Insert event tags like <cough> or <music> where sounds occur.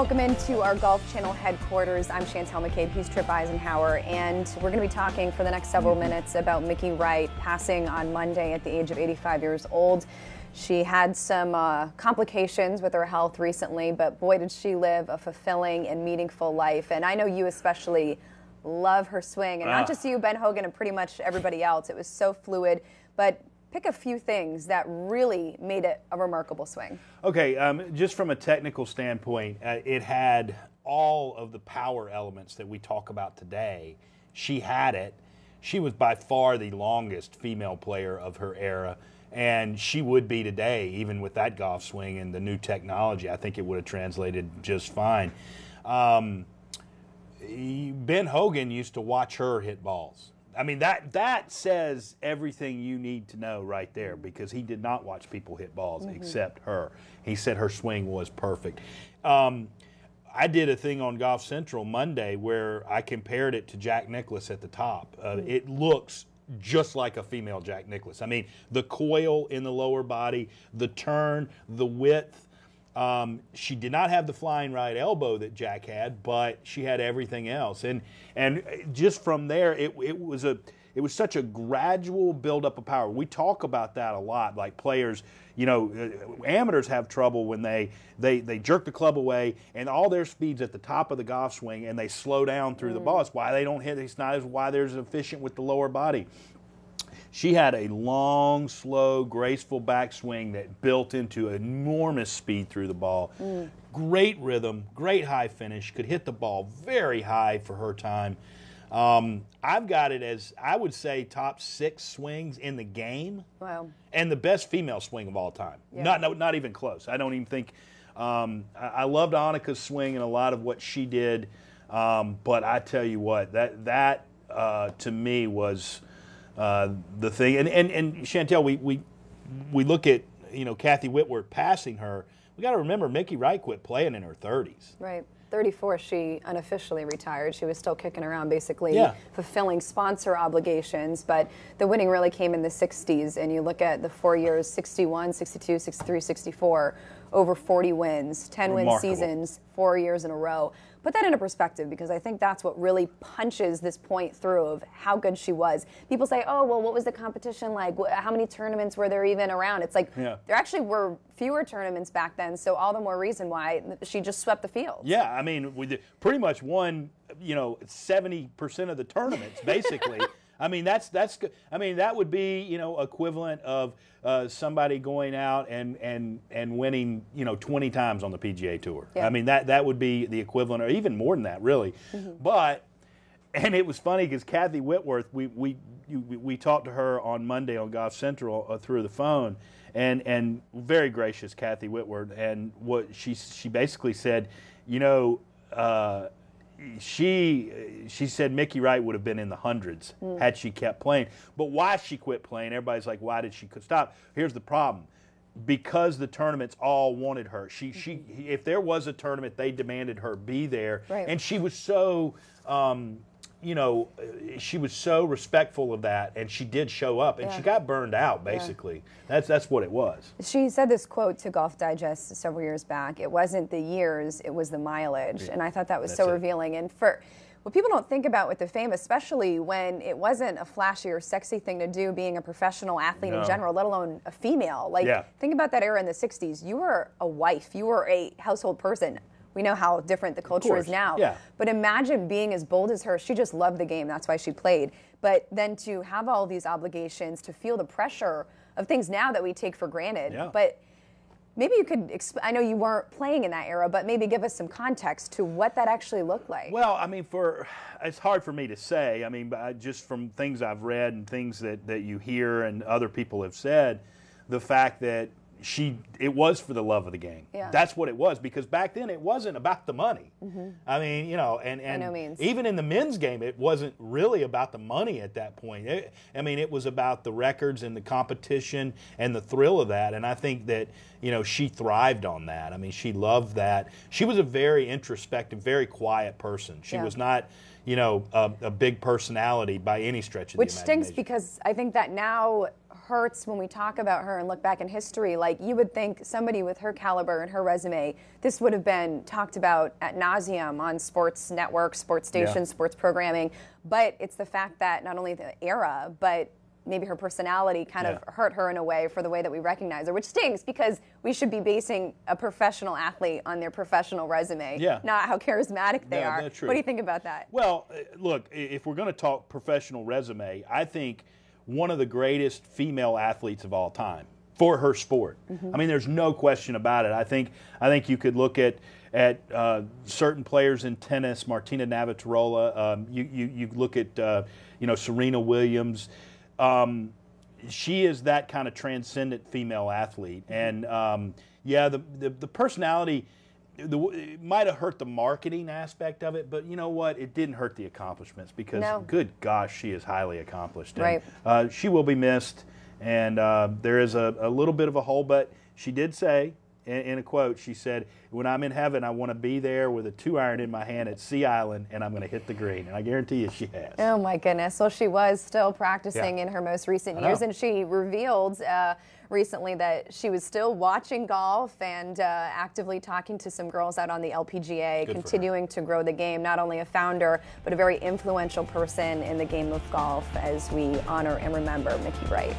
Welcome into our Golf Channel headquarters. I'm Chantel McCabe, he's Tripp Isenhour, and we're going to be talking for the next several minutes about Mickey Wright passing on Monday at the age of 85 years old. She had some uh, complications with her health recently, but boy, did she live a fulfilling and meaningful life. And I know you especially love her swing, and not just you, Ben Hogan, and pretty much everybody else. It was so fluid, but pick a few things that really made it a remarkable swing. Okay, um, just from a technical standpoint, uh, it had all of the power elements that we talk about today. She had it. She was by far the longest female player of her era, and she would be today, even with that golf swing and the new technology. I think it would have translated just fine. Um, ben Hogan used to watch her hit balls. I mean that that says everything you need to know right there because he did not watch people hit balls mm-hmm. except her. He said her swing was perfect. Um, I did a thing on Golf Central Monday where I compared it to Jack Nicklaus at the top. Uh, mm-hmm. It looks just like a female Jack Nicklaus. I mean, the coil in the lower body, the turn, the width. Um, she did not have the flying right elbow that Jack had, but she had everything else. And and just from there, it, it was a it was such a gradual buildup of power. We talk about that a lot. Like players, you know, uh, amateurs have trouble when they they they jerk the club away and all their speeds at the top of the golf swing and they slow down through mm. the ball. It's why they don't hit. It's not as why they're as efficient with the lower body. She had a long, slow, graceful backswing that built into enormous speed through the ball. Mm. Great rhythm, great high finish, could hit the ball very high for her time. Um, I've got it as I would say top six swings in the game. Wow. And the best female swing of all time. Yeah. Not, not not even close. I don't even think. Um, I, I, loved Annika's swing and a lot of what she did, um, but I tell you what, that that uh, to me was uh, the thing. And, and, and Chantel, we, we, we look at, you know, Kathy Whitworth passing her. We got to remember Mickey Wright quit playing in her 30s. Right. 34, she unofficially retired. She was still kicking around, basically yeah. fulfilling sponsor obligations. But the winning really came in the 60s. And you look at the four years 61, 62, 63, 64, over 40 wins, 10 Remarkable. win seasons, four years in a row put that into perspective because I think that's what really punches this point through of how good she was. People say, oh, well, what was the competition like? How many tournaments were there even around? It's like yeah. there actually were fewer tournaments back then, so all the more reason why she just swept the field. Yeah, I mean, we pretty much won, you know, 70% of the tournaments, basically. <laughs> I mean, that's that's. I mean, that would be you know equivalent of uh, somebody going out and and and winning you know 20 times on the PGA Tour. Yeah. I mean, that that would be the equivalent, or even more than that, really. Mm-hmm. But and it was funny because Kathy Whitworth, we we we talked to her on Monday on Golf Central uh, through the phone, and and very gracious Kathy Whitworth, and what she she basically said, you know. Uh, she she said Mickey Wright would have been in the hundreds mm. had she kept playing. But why she quit playing? Everybody's like, why did she stop? Here's the problem. Because the tournaments all wanted her. She she mm-hmm. if there was a tournament, they demanded her be there, right. and she was so um, you know, uh, she was so respectful of that, and she did show up, and yeah. she got burned out. Basically, yeah. that's that's what it was. She said this quote to Golf Digest several years back. It wasn't the years; it was the mileage, yeah. and I thought that was that's so it. revealing. And for what people don't think about with the fame, especially when it wasn't a flashy or sexy thing to do, being a professional athlete no. in general, let alone a female. Like, think about that era in the '60s. You were a wife. You were a household person we know how different the culture is now. Yeah. But imagine being as bold as her. She just loved the game. That's why she played. But then to have all these obligations, to feel the pressure of things now that we take for granted. Yeah. But maybe you could, exp- I know you weren't playing in that era, but maybe give us some context to what that actually looked like. Well, I mean, for it's hard for me to say. I mean, just from things I've read and things that, that you hear and other people have said, the fact that she it was for the love of the game. Yeah. That's what it was because back then it wasn't about the money. Mm-hmm. I mean, you know, and and no even in the men's game, it wasn't really about the money at that point. It, I mean, it was about the records and the competition and the thrill of that. And I think that you know she thrived on that. I mean, she loved that. She was a very introspective, very quiet person. She yeah. was not you know, a, a big personality by any stretch of Which the stinks because I think that now hurts when we talk about her and look back in history. Like you would think somebody with her caliber and her resume, this would have been talked about at nauseum on sports networks, sports stations, Yeah. sports programming. But it's the fact that not only the era, but maybe her personality kind of hurt her in a way for the way that we recognize her, which stinks because we should be basing a professional athlete on their professional resume, Yeah. not how charismatic they No, are. What do you think about that? Well, uh, look, if we're going to talk professional resume, I think one of the greatest female athletes of all time for her sport. I mean, there's no question about it. I think I think you could look at at uh, certain players in tennis, Martina Navratilova. Um, you, you you look at uh, you know Serena Williams. Um, she is that kind of transcendent female athlete, and um, yeah, the, the the personality. The, it might have hurt the marketing aspect of it, but you know what? It didn't hurt the accomplishments because, No. good gosh, she is highly accomplished. And, Right. uh, she will be missed, and uh, there is a, a little bit of a hole. But she did say in, a quote, she said, "When I'm in heaven, I want to be there with a two iron in my hand at Sea Island, and I'm going to hit the green." And I guarantee you, she has. Oh my goodness. Well, she was still practicing Yeah. in her most recent years, and she revealed uh, recently that she was still watching golf and uh, actively talking to some girls out on the LPGA, Good continuing to grow the game. Not only a founder, but a very influential person in the game of golf as we honor and remember Mickey Wright.